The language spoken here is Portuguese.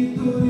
que tu